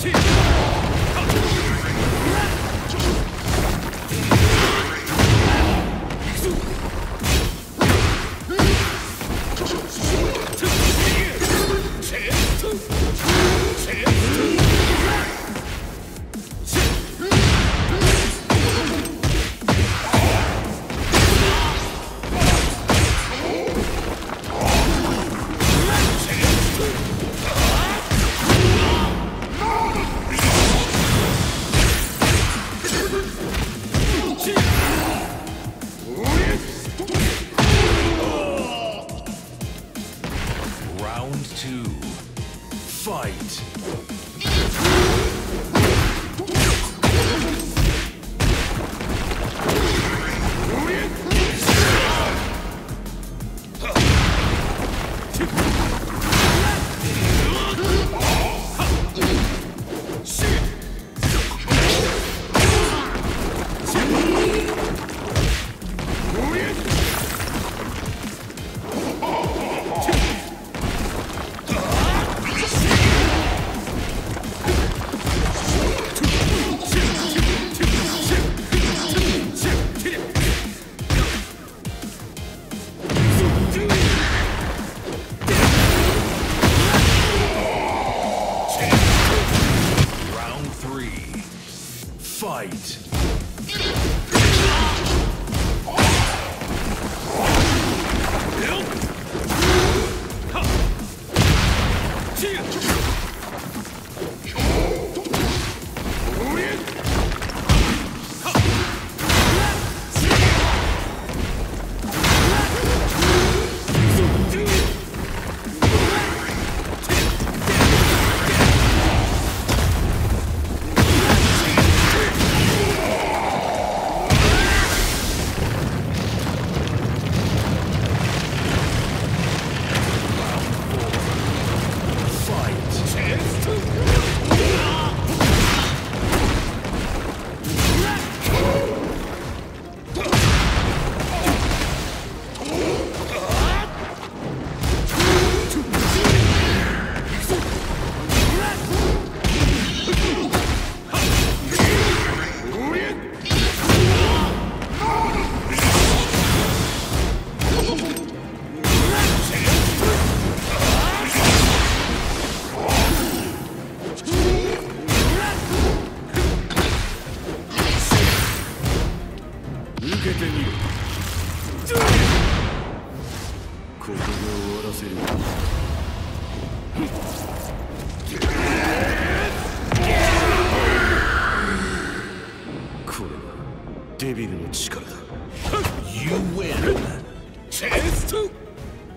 气 Round two. Fight! Fight! Shield! こ終わらせるこれはデビルの力だ You win!